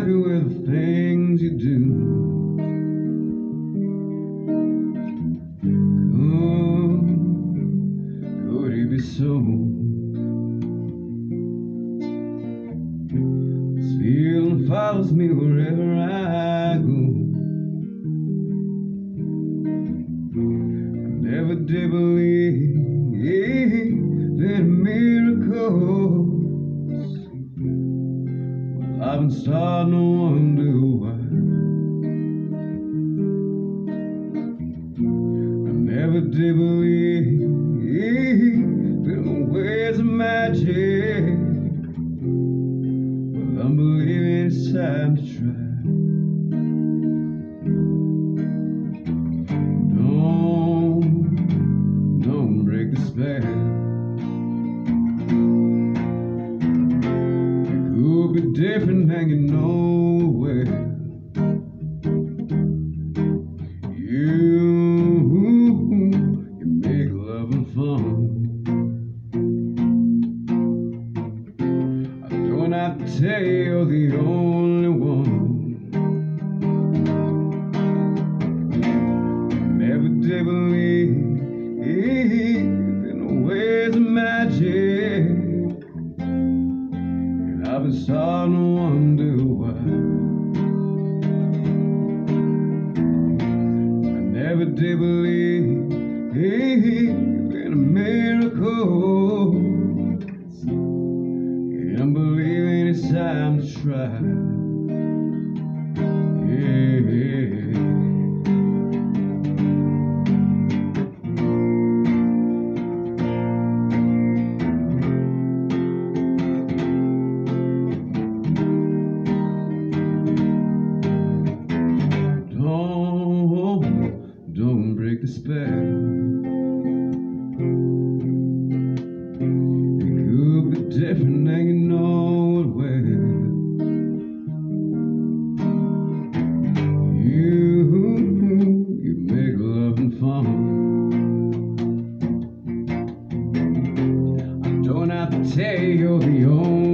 happy with the things you do. This feeling follows me wherever I go. I never did believe in miracles. Well, I've been starting to wonder why. I never did believe be different hanging nowhere. You, you make love and fun. I don't have to tell you're the only one. I've been starting to wonder why. I never did believe in a miracle. And I'm believing it's time to try. Spell. It could be different and you know it well. You, you make love and fun. I don't have to tell you the only